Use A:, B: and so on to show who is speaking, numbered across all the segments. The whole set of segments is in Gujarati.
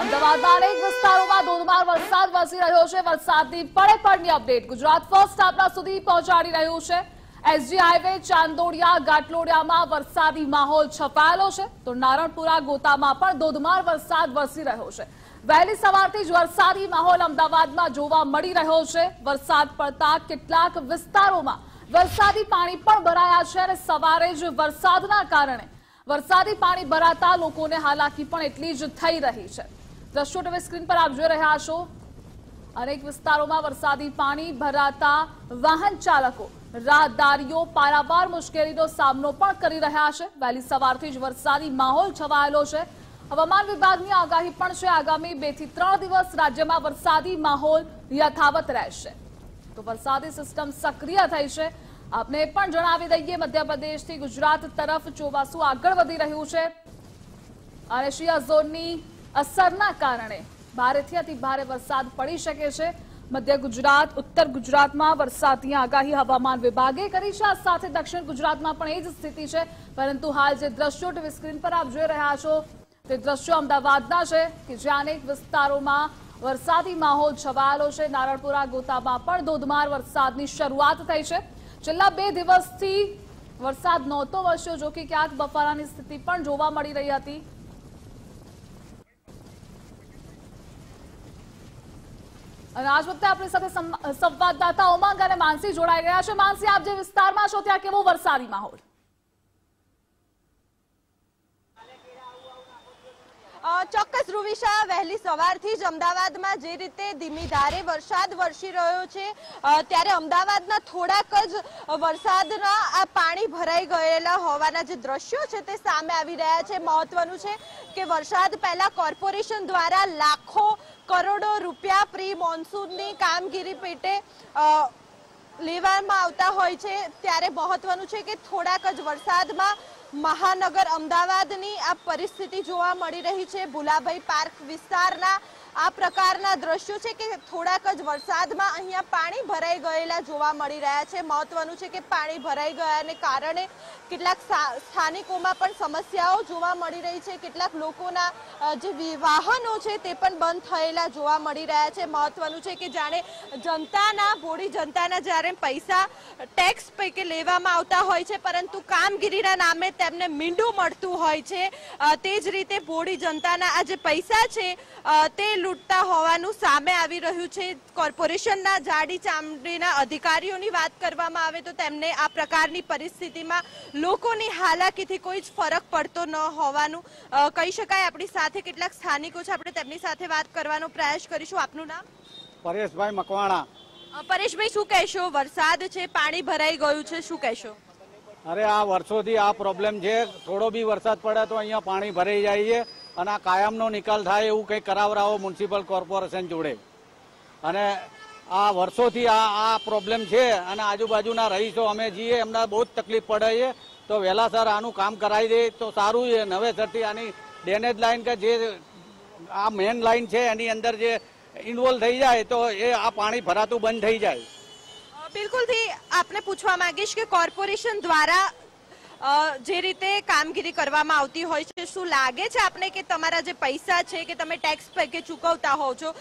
A: અમદાવાદના વિસ્તારોમાં ધોધમાર વરસાદ વરસી રહ્યો છે. વરસાદની પડે પડની અપડેટ ગુજરાત ફર્સ્ટ સુધી પહોંચાડી રહ્યું છે. એસજી હાઈવે, ચાંદોડિયા ગાટલોડિયામાં વરસાદી માહોલ છપાયેલો છે. તો નારણપુરા, ગોતામાં પણ ધોધમાર વરસાદ વરસી રહ્યો છે. વહેલી સવારથી જ વરસાદી માહોલ અમદાવાદમાં જોવા મળી રહ્યો છે. વરસાદ પડતા કેટલાક વિસ્તારોમાં વરસાદી પાણી પણ ભરાયા છે અને સવારે જ વરસાદના કારણે વરસાદી પાણી ભરાતા લોકોને હાલાકી પણ એટલી જ થઈ રહી છે. દ્રશ્યો તમે સ્ક્રીન પર આપ જોઈ રહ્યા છો. અનેક વિસ્તારોમાં વરસાદી પાણી ભરાતા વાહન ચાલકો રાહદારીઓ, પારાવાર મુશ્કેલીનો સામનો પણ કરી રહ્યા છે. વહેલી સવારથી જ વરસાદી માહોલ છવાયેલો છે. હવામાન વિભાગની આગાહી પણ છે. આગામી બેથી ત્રણ દિવસ રાજ્યમાં વરસાદી માહોલ યથાવત રહેશે. તો વરસાદી સિસ્ટમ સક્રિય થઈ છે. આપને પણ જણાવી દઈએ, મધ્યપ્રદેશથી ગુજરાત તરફ ચોમાસું આગળ વધી રહ્યું છે. અને શિયા ઝોનની અસરના કારણે ભારેથી અતિ ભારે વરસાદ પડી શકે છે. મધ્ય ગુજરાત, ઉત્તર ગુજરાતમાં વરસાદની આગાહી હવામાન વિભાગે કરી છે. આ સાથે દક્ષિણ ગુજરાતમાં પણ એ જ સ્થિતિ છે. પરંતુ હાલ જે દ્રશ્યો ટીવી સ્ક્રીન પર આપ જોઈ રહ્યા છો, તે દ્રશ્યો અમદાવાદના છે કે જ્યાં અનેક વિસ્તારોમાં વરસાદી માહોલ છવાયેલો છે. નારણપુરા, ગોતામાં પણ ધોધમાર વરસાદની શરૂઆત થઈ છે. છેલ્લા બે દિવસથી વરસાદ નહોતો વરસ્યો જો કે ક્યાંક બફારાની સ્થિતિ પણ જોવા મળી રહી હતી. અને આજ આપણી સાથે સંવાદદાતા ઉમંગ અને માનસી જોડાઈ ગયા છે. માનસી, આપ જે વિસ્તારમાં છો, ત્યાં કેવો વરસાદી માહોલ?
B: ચોક્કસ રૂવિશા વહેલી સવારથી જ અમદાવાદમાં જે રીતે ધીમી ધારે વરસાદ વરસી રહ્યો છે ત્યારે અમદાવાદના થોડાક જ વરસાદના આ પાણી ભરાઈ ગયેલા હોવાના જે દ્રશ્યો છે તે સામે આવી રહ્યા છે. મહત્વનું છે કે વરસાદ પહેલા કોર્પોરેશન દ્વારા લાખો કરોડો રૂપિયા પ્રી મોન્સૂનની કામગીરી પેટે લેવામાં આવતા હોય છે. ત્યારે મહત્વનું છે કે થોડાક જ વરસાદમાં મહાનગર અમદાવાદની આ પરિસ્થિતિ જોવા મળી રહી છે. ભુલાભાઈ પાર્ક વિસ્તારના આ પ્રકારના દ્રશ્યો છે કે થોડાક જ વરસાદમાં અહીંયા પાણી ભરાઈ ગયેલા જોવા મળી રહ્યા છે. મહત્વનું છે કે પાણી ભરાઈ ગયાને કારણે કેટલાક સ્થાનિકોમાં પણ સમસ્યાઓ જોવા મળી રહી છે. કેટલાક લોકોના જે વાહનો છે તે પણ બંધ થયેલા જોવા મળી રહ્યા છે. મહત્વનું છે કે જાણે જનતાના, બોડી જનતાના જ્યારે પૈસા ટેક્સ પૈકી લેવામાં આવતા હોય છે, પરંતુ કામગીરીના નામે તેમને મીંડું મળતું હોય છે. તે જ રીતે ભોળી જનતાના આ જે પૈસા છે તે લૂંટતા હોવાનું સામે આવી રહ્યું છે. કોર્પોરેશનના જાડી ચામડીના અધિકારીઓની વાત કરવામાં આવે તો તેમને આ પ્રકારની પરિસ્થિતિમાં લોકોની હાલાકીથી કોઈ જ ફરક પડતો ન હોવાનું કહી શકાય. આપણી સાથે કેટલાક સ્થાનિકો છે. આપણે તેમની સાથે વાત કરવાનો પ્રયાસ કરીશું. આપનું નામ?
C: પરેશભાઈ મકવાણા.
B: પરેશભાઈ શું કહેશો? વરસાદ છે પાણી ભરાઈ ગયું છે. શું કહેશો?
C: અરે આ વર્ષોથી આ પ્રોબ્લેમ છે. થોડો બી વરસાદ પડે તો અહીંયા પાણી ભરાઈ જાય છે. અને આ કાયમનો નિકાલ થાય એવું કંઈક કરાવરાવો મ્યુનિસિપલ કોર્પોરેશન જોડે. અને આ વર્ષોથી આ આ પ્રોબ્લેમ છે અને આજુબાજુના રહીશો અમે જઈએ એમને બહુ જ તકલીફ પડે છે. તો વહેલાસર આનું કામ કરાવી દે તો સારું છે. નવેસરથી આની ડેનેજ લાઈન કે જે આ મેન લાઈન છે, એની અંદર જે ઇન્વોલ્વ થઈ જાય તો એ આ પાણી ભરાતું બંધ થઈ જાય.
B: બિલકુલ બિલકુલથી આપને પૂછવા માંગીશ કે કોર્પોરેશન દ્વારા જે રીતે કામગીરી કરવામાં આવતી હોય છે શું લાગે છે આપને કે તમારા જે પૈસા છે કે તમે ટેક્સ પૈકી ચૂકવતા હોવ છો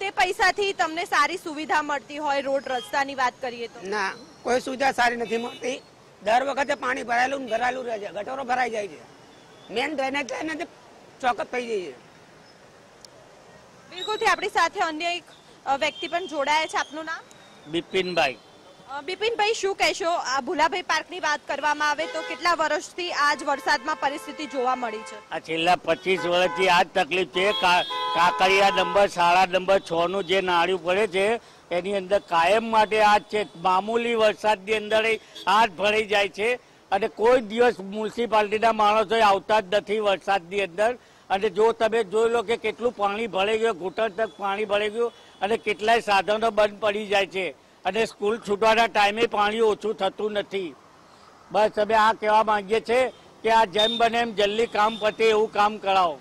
B: તે પૈસાથી તમને સારી સુવિધા મળતી હોય રોડ રસ્તાની વાત કરીએ તો?
D: ના કોઈ સુવિધા સારી નથી મળતી. દર વખતે પાણી ભરાયેલું ભરાયેલું રહે છે. ગટરો ભરાઈ જાય છે. મેન ડ્રેનેજ લાઈન ચોકઅપ થઈ જાય છે.
B: બિલકુલથી આપણી સાથે અન્ય એક વ્યક્તિ પણ જોડાયા છે. આપનું નામ?
E: બિપિનભાઈ.
B: બિપિનભાઈ, શું કહેશો? આ ભુલાભાઈ પાર્કની વાત કરવામાં આવે તો કેટલા વર્ષથી આજ વરસાદમાં પરિસ્થિતિ જોવા મળી છે?
E: આ છેલ્લા પચીસ વર્ષથી આ જ તકલીફ છે. કાકરિયા નંબર, શાળા નંબર છ નું જે નાળિયું પડે છે, એની અંદર કાયમ માટે આ છે, મામૂલી વરસાદની અંદર આ જ ભરાઈ જાય છે. અને કોઈ દિવસ મ્યુનિસિપાલિટીના માણસો આવતા જ નથી વરસાદની અંદર. અને જો તમે જોઈ લો કે કેટલું પાણી ભરાઈ ગયું, ઘૂંટણ તક પાણી ભરાઈ ગયું, અને કેટલાય સાધનો બંધ પડી જાય છે. અને સ્કૂલ છૂટવાના ટાઈમે પાણી ઓછું થતું નથી. બસ અમે આ કહેવા માંગીએ છીએ કે આ જેમ બને એમ જલ્દી કામ પતે એવું કામ કરાવો.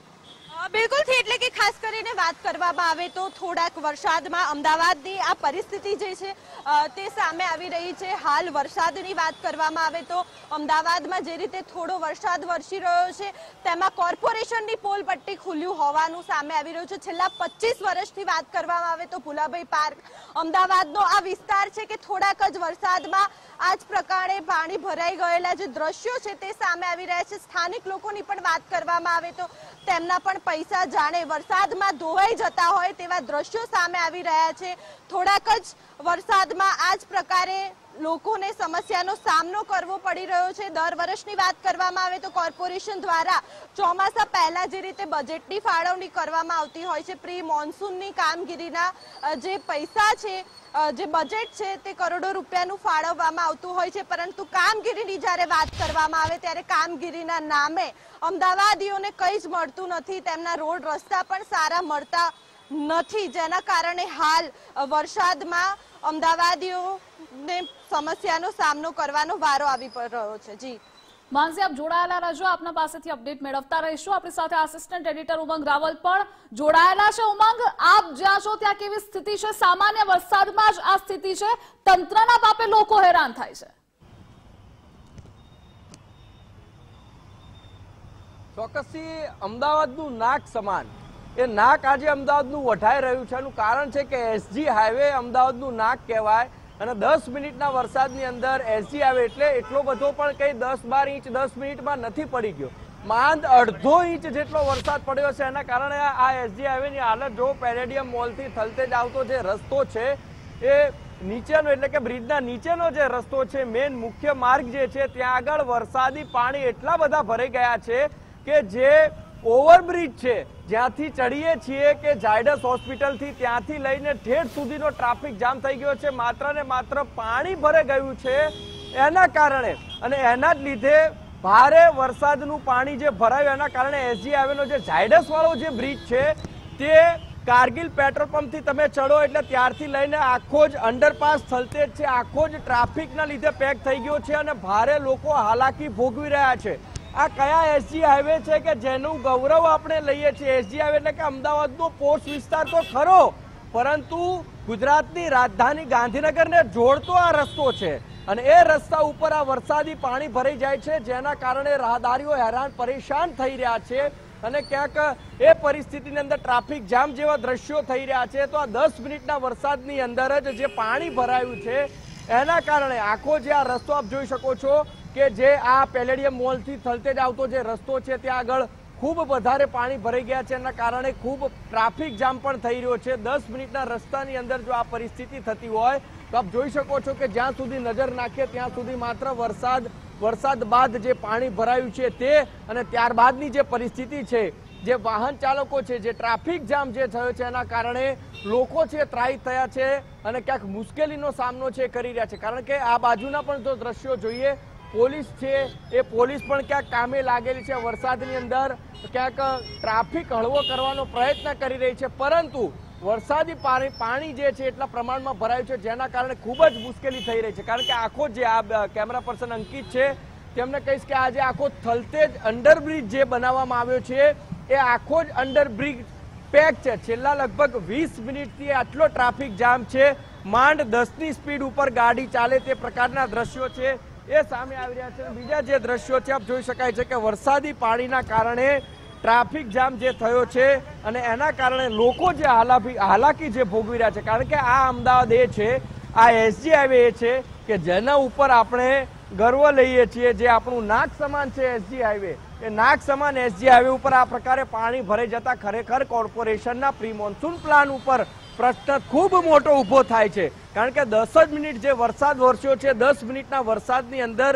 B: બિલકુલથી એટલે કે ખાસ કરીને વાત કરવામાં આવે તો થોડાક વરસાદમાં અમદાવાદની આ પરિસ્થિતિ જે છે તે સામે આવી રહી છે. હાલ વરસાદની વાત કરવામાં આવે તો અમદાવાદમાં જે રીતે થોડો વરસાદ વરસી રહ્યો છે, તેમાં કોર્પોરેશનની પોલ પટ્ટી ખુલ્યું હોવાનું સામે આવી રહ્યું છે. છેલ્લા પચીસ વર્ષથી વાત કરવામાં આવે તો ભુલાભાઈ પાર્ક અમદાવાદનો આ વિસ્તાર છે કે થોડાક જ વરસાદમાં આ જ પ્રકારે પાણી ભરાઈ ગયેલા જે દ્રશ્યો છે તે સામે આવી રહ્યા છે. સ્થાનિક લોકોની પણ વાત કરવામાં આવે તો તેમના પણ પૈસા જાણે વરસાદમાં ધોવાઈ જતા હોય તેવા દ્રશ્યો સામે આવી રહ્યા છે. થોડાક જ વરસાદમાં આ જ પ્રકારે લોકોને સમસ્યાનો સામનો કરવો પડી રહ્યો છે. દર વર્ષની વાત કરવામાં આવે તો કોર્પોરેશન દ્વારા ચોમાસા પહેલા જે રીતે બજેટની ફાળવણી કરવામાં આવતી હોય છે, પ્રી મોન્સૂનની કામગીરીના જે પૈસા છે જે બજેટ છે તે કરોડો રૂપિયાનું ફાળવવામાં આવતું હોય છે. પરંતુ કામગીરીની જ્યારે વાત કરવામાં આવે ત્યારે કામગીરીના નામે અમદાવાદીઓને કંઈ જ મળતું નથી. તેમના રોડ રસ્તા પણ સારા મળતા નથી. જેના કારણે હાલ વરસાદમાં અમદાવાદીઓને સમસ્યાનો સામનો કરવાનો વારો આવી રહ્યો છે. જી.
A: માનસી આપ જોડાયેલા રહેજો. આપના પાસેથી અપડેટ મેળવતા રહીશું. આપણી સાથે આસિસ્ટન્ટ એડિટર ઉમંગ રાવલ પણ જોડાયેલા છે. ઉમંગ આપ જ્યાં છો ત્યાં કેવી સ્થિતિ છે? સામાન્ય વરસાદમાં જ આ સ્થિતિ છે. તંત્રના બાપે લોકો હેરાન થાય છે.
F: ચોક્કસથી અમદાવાદનું નાક સમાન. એ નાક આજે અમદાવાદનું વઢાઈ રહ્યું છે. એનું કારણ છે કે એસજી હાઈવે અમદાવાદનું નાક કહેવાય. અને દસ મિનિટના વરસાદની અંદર એસજી આવે એટલે એટલો બધો પણ કઈ દસ બાર ઇંચ, દસ મિનિટમાં નથી પડી ગયો. માંદ અડધો ઇંચ જેટલો વરસાદ પડ્યો છે. એના કારણે આ એસજી હાઈવેની હાલત જો પેરેડિયમ મોલથી થલતેજ આવતો જે રસ્તો છે, એ નીચેનો એટલે કે બ્રિજના નીચેનો જે રસ્તો છે મેન મુખ્ય માર્ગ જે છે, ત્યાં આગળ વરસાદી પાણી એટલા બધા ભરાઈ ગયા છે કે જે ઓવરબ્રિજ છે. જ્યાંથી ચડીએ છીએ કે ઝાયડસ હોસ્પિટલથી ત્યાંથી લઈને ઠેઠ સુધીનો ટ્રાફિક જામ થઈ ગયો છે. માત્ર ને માત્ર પાણી ભરે ગયું છે એના કારણે. અને એના જ લીધે ભારે વરસાદનું પાણી જે ભરાયું એના કારણે એસજી હાઈવેનો જે ઝાયડસ વાળો જે બ્રિજ છે, તે કારગિલ પેટ્રોલ પંપથી તમે ચડો એટલે ત્યારથી લઈને આખો જ અંડરપાસ થલતેજ છે. આખો જ ટ્રાફિકના લીધે પેક થઈ ગયો છે અને ભારે લોકો હાલાકી ભોગવી રહ્યા છે. આ કયા એસજી હાઈવે છે કે જેનું ગૌરવ આપણે લઈએ છીએ? એસજી હાઈવે એટલે કે અમદાવાદનો પોસ્ટ વિસ્તાર તો ખરો, પરંતુ ગુજરાતની રાજધાની ગાંધીનગરને જોડતો આ રસ્તો છે. અને એ રસ્તા ઉપર આ વરસાદી પાણી ભરાઈ જાય છે, જેના કારણે રાહદારીઓ હેરાન, પરેશાન થઈ રહ્યા છે. અને ક્યાંક એ પરિસ્થિતિની અંદર ટ્રાફિક જામ જેવા દ્રશ્યો થઈ રહ્યા છે. તો આ દસ મિનિટના વરસાદની અંદર જ જે પાણી ભરાયું છે, એના કારણે આખો જે આ રસ્તો આપ જોઈ શકો છો કે જે આ પેલેડિયમ મોલથી થલતેજ આવતો જે રસ્તો છે, ત્યાં આગળ ખૂબ વધારે પાણી ભરાઈ ગયા છે. એના કારણે ખૂબ ટ્રાફિક જામ પણ થઈ રહ્યો છે. દસ મિનિટના રસ્તાની અંદર જો આ પરિસ્થિતિ થતી હોય, તો આપ જોઈ શકો છો કે જ્યાં સુધી નજર નાખીએ, ત્યાં સુધી માત્ર વરસાદ વરસાદ બાદ જે પાણી ભરાયું છે તે અને ત્યારબાદની જે પરિસ્થિતિ છે, જે વાહન ચાલકો છે, જે ટ્રાફિક જામ જે થયો છે, એના કારણે લોકો છે, ત્રાહિત થયા છે અને ક્યાંક મુશ્કેલીનો સામનો છે કરી રહ્યા છે. કારણ કે આ બાજુના પણ જો દ્રશ્યો જોઈએ પોલીસ છે, એ પોલીસ પણ ક્યાંક કામે લાગેલી છે વરસાદની અંદર, ક્યાંક ટ્રાફિક હળવો કરવાનો પ્રયત્ન કરી રહી છે, પરંતુ વરસાદી પાણી પાણી જે છે એટલા પ્રમાણમાં ભરાયું છે, જેના કારણે ખૂબ જ મુશ્કેલી થઈ રહી છે. કારણ કે આખો જે આ કેમેરા પર્સન અંકિત છે, તેમને કહીશ કે આજે આખો થલતેજ અંડરબ્રિજ જે બનાવવામાં આવ્યો છે, એ આખો જ અંડરબ્રિજ પેક છે. છેલ્લા લગભગ વીસ મિનિટથી આટલો ટ્રાફિક જામ છે. માંડ દસની સ્પીડ ઉપર ગાડી ચાલે તે પ્રકારના દ્રશ્યો છે. એ સામે આવી રહ્યા છે. બીજા જે દ્રશ્યો છે આપ જોઈ શકાય છે કે વરસાદી પાણીના કારણે ટ્રાફિક જામ જે થયો છે અને એના કારણે લોકો જે હાલાફી હાલાકી જે ભોગવી રહ્યા છે, કારણ કે આ અમદાવાદ એ છે, આ એસજી હાઈવે એ છે કે જેના ઉપર આપણે ગર્વ લઈએ છીએ જે આપણું નાક સમાન છે એસજી હાઈવે. એ નાક સમાન એસજી હાઈવે ઉપર આ પ્રકારે પાણી ભરાઈ જતા ખરેખર કોર્પોરેશનના પ્રી મોન્સૂન પ્લાન ઉપર પ્રશ્ન ખૂબ મોટો ઊભો થાય છે. કારણ કે દસ જ મિનિટ જે વરસાદ વરસ્યો છે, દસ મિનિટના વરસાદની અંદર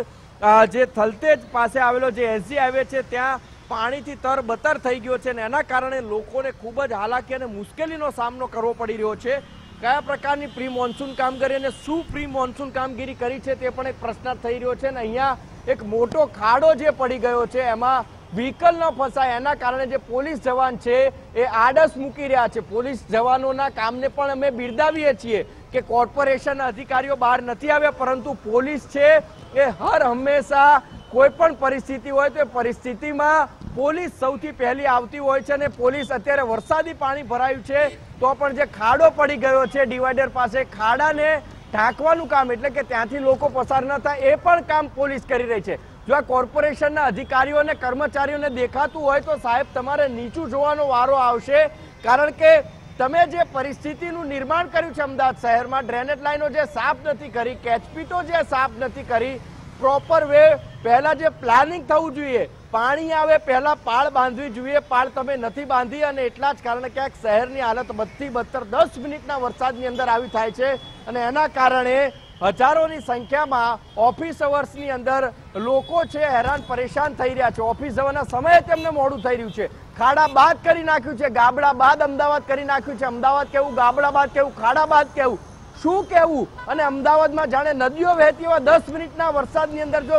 F: જે થલતેજ પાસે આવેલો જે એસજી હાઈવે છે, ત્યાં પાણીથી તરબતર થઈ ગયો છે અને એના કારણે લોકોને ખૂબ જ હાલાકી અને મુશ્કેલીનો સામનો કરવો પડી રહ્યો છે. કયા પ્રકારની પ્રી મોન્સૂન કામગીરી અને શું પ્રી મોન્સૂન કામગીરી કરી છે તે પણ એક પ્રશ્ન થઈ રહ્યો છે અને અહીંયા એક મોટો ખાડો જે પડી ગયો છે, એમાં વ્હીકલ ન ફસાય. એના કારણે જે પોલીસ જવાન છે, એ આડસ મૂકી રહ્યા છે. પોલીસ જવાનોના કામને પણ અમે બિરદાવીએ છીએ કે કોર્પોરેશનના અધિકારીઓ બહાર નથી આવ્યા, પરંતુ પોલીસ છે એ હર હંમેશા કોઈ પણ પરિસ્થિતિ હોય તો એ પરિસ્થિતિમાં પોલીસ સૌથી પહેલી આવતી હોય છે અને પોલીસ અત્યારે વરસાદી પાણી ભરાયું છે, તો પણ જે ખાડો પડી ગયો છે ડિવાઈડર પાસે, ખાડાને ઢાંકવાનું કામ એટલે કે ત્યાંથી લોકો પસાર ન થાય, એ પણ કામ પોલીસ કરી રહી છે. જો આ કોર્પોરેશનના અધિકારીઓ અને કર્મચારીઓને દેખાતું હોય તો સાહેબ તમારે નીચું જોવાનો વારો આવશે. કારણ કે તમે જે પરિસ્થિતિનું નિર્માણ કર્યું છે અમદાવાદ શહેરમાં, ડ્રેનેજ લાઈનો જે સાફ નથી કરી કેચપીટો જે સાફ નથી કરી, પ્રોપર વે પહેલા જે પ્લાનિંગ થવું જોઈએ, પાણી આવે પહેલા પાળ બાંધવી જોઈએ, પાળ તમે નથી બાંધી અને એટલા જ કારણે ક્યાંક શહેરની હાલત બધી બત્તર દસ મિનિટના વરસાદની અંદર આવી થાય છે. અને એના કારણે હજારોની સંખ્યામાં ઓફિસ અવર્સની અંદર લોકો છે હેરાન પરેશાન થઈ રહ્યા છે. ઓફિસ જવાના સમયે તેમને મોડું થઈ રહ્યું છે. ખાડા બાદ કરી નાખ્યું છે ગાબડા બાદ અમદાવાદ કરી નાખ્યું છે. અમદાવાદ કેવું ગાબડા બાદ કેવું ખાડા બાદ કેવું? શું કેવું? અને અમદાવાદમાં જાણે નદીઓ વહેતી હોય, દસ મિનિટના વરસાદની અંદર જો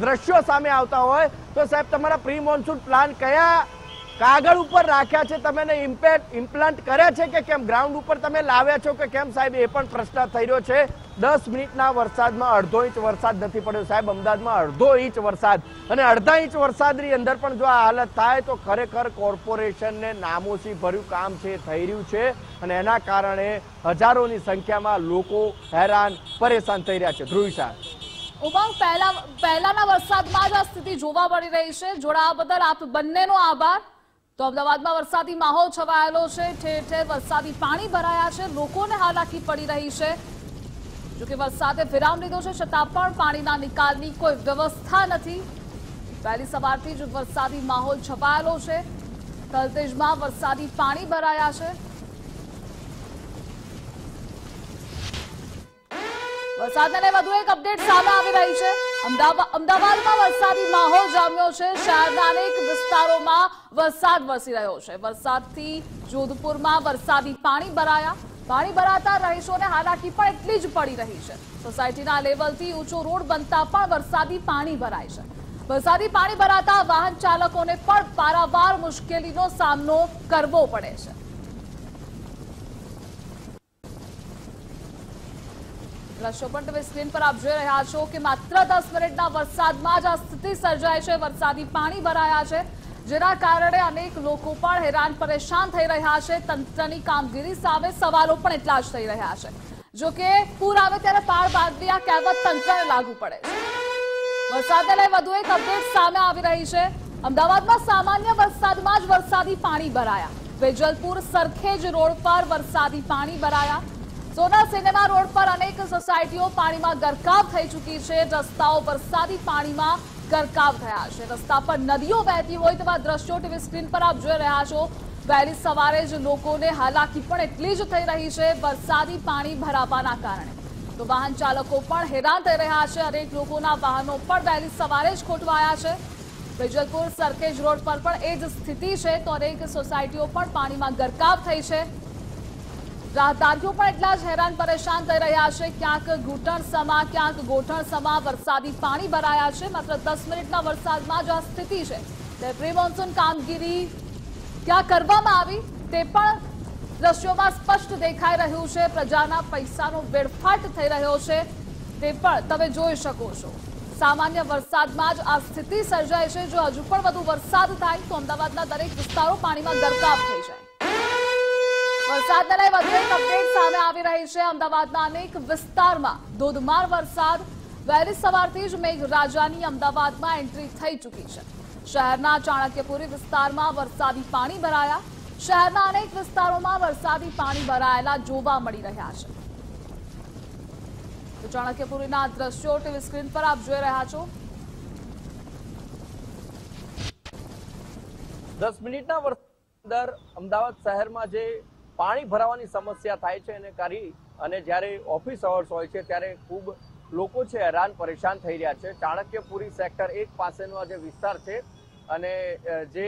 F: દ્રશ્યો સામે આવતા હોય, તો સાહેબ તમારા પ્રી મોન્સૂન પ્લાન કયા કાગળ ઉપર રાખ્યા છે, તમે ઇમ્પેક્ટ ઇમ્પ્લાન્ટ કર્યા છે કે કેમ? ગ્રાઉન્ડ ઉપર તમે લાવ્યા છો કે કેમ? સાહેબ, એ પણ પ્રશ્ન થઈ રહ્યો છે. દસ મિનિટના વરસાદમાં અડધો ઇંચ વરસાદ નથી પડ્યો, સાહેબ. અમદાવાદમાં અડધો ઇંચ વરસાદ અને અડધા ઇંચ વરસાદની અંદર પણ જો આ હાલત થાય તો ખરેખર કોર્પોરેશનને નામોશી ભર્યું કામ છે, થઈ રહ્યું છે અને એના કારણે હજારોની સંખ્યામાં લોકો હેરાન, પરેશાન થઈ રહ્યા છે. ધ્રુવિશા
A: ઉમંગ પહેલા, પહેલાના વરસાદમાં જ આ સ્થિતિ જોવા મળી રહી છે. જોડાવા બદલ આપ બંનેનો આભાર. તો અમદાવાદમાં વરસાદી માહોલ છવાયેલો છે. ઠેર ઠેર વરસાદી પાણી ભરાયા છે. લોકોને હાલાકી પડી રહી છે. જોકે વરસાદે વિરામ લીધો છે, છતાં પણ પાણીના નિકાલની કોઈ વ્યવસ્થા નથી. વહેલી સવારથી જ વરસાદી માહોલ છવાયેલો છે. તલતેજમાં વરસાદી પાણી ભરાયા છે. વરસાદને લઈ વધુ એક અપડેટ સામે આવી રહી છે. અમદાવા- અમદાવાદમાં વરસાદી માહોલ જામ્યો છે. શહેરના અનેક વિસ્તારોમાં વરસાદ વરસી રહ્યો છે. વરસાદથી જોધપુરમાં વરસાદી પાણી ભરાયા. પાણી ભરાતા રહીશોને હાલાકી પણ એટલી જ પડી રહી છે. સોસાયટીના લેવલથી ઊંચો રોડ બનતા પણ વરસાદી પાણી ભરાય છે. વરસાદી પાણી ભરાતા વાહન ચાલકોને પણ પારાવાર મુશ્કેલીનો સામનો કરવો પડે છે. દ્રશ્યો પણ તમે સ્ક્રીન પર આપ જોઈ રહ્યા છો કે માત્ર દસ મિનિટના વરસાદમાં જ આ સ્થિતિ સર્જાય છે. વરસાદી પાણી ભરાયા છે. જેના કારણે અનેક લોકો પણ હેરાન પરેશાન થઈ રહ્યા છે. તંત્રની કામગીરી સામે સવાલો પણ એટલા જ થઈ રહ્યા છે. જો કે પૂર આવે ત્યારે પાળ બાંધવી આ કહેવત તંત્રને લાગુ પડે છે. વરસાદને લઈ વધુ એક અપડેટ સામે આવી રહી છે. અમદાવાદમાં સામાન્ય વરસાદમાં જ વરસાદી પાણી ભરાયા. વેજલપુર સરખેજ રોડ પર વરસાદી પાણી ભરાયા. સોના સિનેમા રોડ પર અનેક સોસાયટીઓ પાણીમાં ગરકાવ થઈ ચૂકી છે. રસ્તાઓ વરસાદી પાણીમાં ગરકાવ થયા છે. રસ્તા પર નદીઓ વહેતી હોય તેવા દ્રશ્યો ટીવી સ્ક્રીન પર આપ જોઈ રહ્યા છો. વહેલી સવારે જ લોકોને હાલાકી પણ એટલી જ થઈ રહી છે વરસાદી પાણી ભરાવાના કારણે. તો વાહન ચાલકો પણ હેરાન થઈ રહ્યા છે. અનેક લોકોના વાહનો પણ વહેલી સવારે જ ખોટવાયા છે. વેજલપુર સરખેજ રોડ પર પણ એ જ સ્થિતિ છે. તો અનેક સોસાયટીઓ પણ પાણીમાં ગરકાવ થઈ છે. રાહદારીઓ પણ એટલા જ હેરાન પરેશાન થઈ રહ્યા છે. ક્યાંક ઘૂંટણ સમા ક્યાંક ગોઠણ સમા વરસાદી પાણી ભરાયા છે. માત્ર દસ મિનિટના વરસાદમાં જ આ સ્થિતિ છે. તે પ્રી મોન્સૂન કામગીરી ક્યાં કરવામાં આવી તે પણ દ્રશ્યોમાં સ્પષ્ટ દેખાઈ રહ્યું છે. પ્રજાના પૈસાનો વેડફાટ થઈ રહ્યો છે. તે પણ તમે જોઈ શકો છો. સામાન્ય વરસાદમાં જ આ સ્થિતિ સર્જાય છે. જો હજુ પણ વધુ વરસાદ થાય તો અમદાવાદના દરેક વિસ્તારો પાણીમાં ગરકાવ થઈ જાય. વરસાદને લઈ વધુ એક અપડેટ સામે આવી રહી છે. અમદાવાદના અનેક વિસ્તારમાં ધોધમાર વરસાદ. વહેલી સવારથી જ મેઘરાજાની અમદાવાદમાં એન્ટ્રી થઈ ચૂકી છે. શહેરના ચાણક્યપુરી વિસ્તારમાં વરસાદી પાણી ભરાયા. શહેરના અનેક વિસ્તારોમાં વરસાદી પાણી ભરાયેલા જોવા મળી રહ્યા છે. તો ચાણક્યપુરીના દ્રશ્યો ટીવી સ્ક્રીન પર આપ જોઈ રહ્યા છો.
F: દસ મિનિટના વરસાદ અંદર અમદાવાદ શહેરમાં જે પાણી ભરાવાની સમસ્યા થાય છે અને કરી અને જ્યારે ઓફિસ અવર્સ હોય છે ત્યારે ખૂબ લોકો છે હેરાન પરેશાન થઈ રહ્યા છે. ચાણક્યપુરી સેક્ટર એક પાસેનો આ જે વિસ્તાર છે અને જે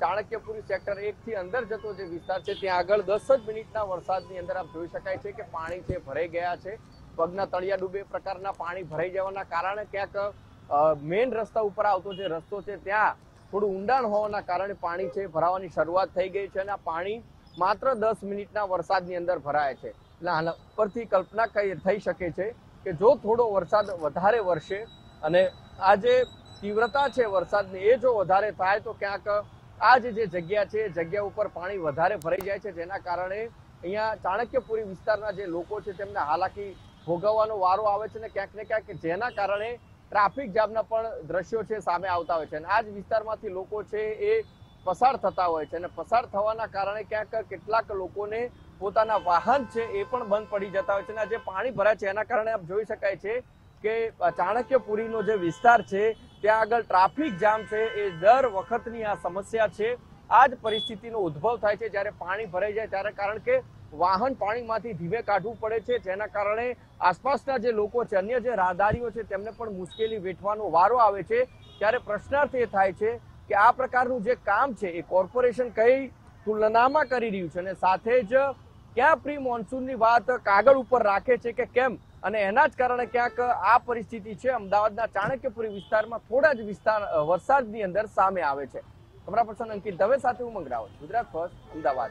F: ચાણક્યપુરી સેક્ટર એકથી અંદર જતો જે વિસ્તાર છે ત્યાં આગળ દસ જ મિનિટના વરસાદની અંદર આપ જોઈ શકાય છે કે પાણી છે ભરાઈ ગયા છે. પગના તળિયા ડૂબે, પ્રકારના પાણી ભરાઈ જવાના કારણે ક્યાંક મેઇન રસ્તા ઉપર આવતો જે રસ્તો છે ત્યાં થોડું ઊંડાણ હોવાના કારણે પાણી છે ભરાવાની શરૂઆત થઈ ગઈ છે અને આ પાણી માત્ર દસ મિનિટના વરસાદની અંદર ભરાય છે. એટલે આના પરથી કલ્પના થઈ શકે છે કે જો થોડો વરસાદ વધારે વરસે અને આ જે તીવ્રતા છે વરસાદની, એ જો વધારે થાય તો ક્યાંક આ જે જગ્યા છે, જગ્યા ઉપર પાણી વધારે ભરાઈ જાય છે, જેના કારણે અહીંયા ચાણક્યપુરી વિસ્તારના જે લોકો છે તેમને હાલાકી ભોગવવાનો વારો આવે છે ને ક્યાંક ને ક્યાંક, જેના કારણે ટ્રાફિક જામના પણ દ્રશ્યો છે સામે આવતા હોય છે. અને આ જ વિસ્તારમાંથી લોકો છે એ પસાર થતા હોય છે અને પસાર થવાના કારણે ક્યાંક કેટલાક લોકોને પોતાના વાહન છે એ પણ બંધ પડી જતા હોય છે અને જે પાણી ભરાય છે. એના કારણે આપ જોઈ શકાય છે કે ચાણક્યપુરીનો જે વિસ્તાર છે, ત્યાં આગળ ટ્રાફિક જામ છે. એ દર વખતની આ સમસ્યા છે. આ જ પરિસ્થિતિનો ઉદ્ભવ થાય છે જ્યારે પાણી ભરાઈ જાય ત્યારે કારણ કે વાહન પાણીમાંથી ધીમે કાઢવું પડે છે. જેના કારણે આસપાસના જે લોકો છે, અન્ય જે રાહદારીઓ છે, તેમને પણ મુશ્કેલી વેઠવાનો વારો આવે છે. ત્યારે પ્રશ્નાર્થ એ થાય છે કે આ પ્રકારનું જે કામ છે એ કોર્પોરેશન કઈ તુલનામાં કરી રહ્યું છે અને સાથે જ ક્યાં પ્રી મોન્સૂનની વાત કાગળ ઉપર રાખે છે કે કેમ? અને એના જ કારણે ક્યાંક આ પરિસ્થિતિ છે અમદાવાદના ચાણક્યપુરી વિસ્તારમાં થોડા જ વિસ્તાર વરસાદની અંદર સામે આવે છે. કેમેરા પર્સન અંકિત દવે સાથે હું રાવત, ગુજરાત ફર્સ્ટ, અમદાવાદ.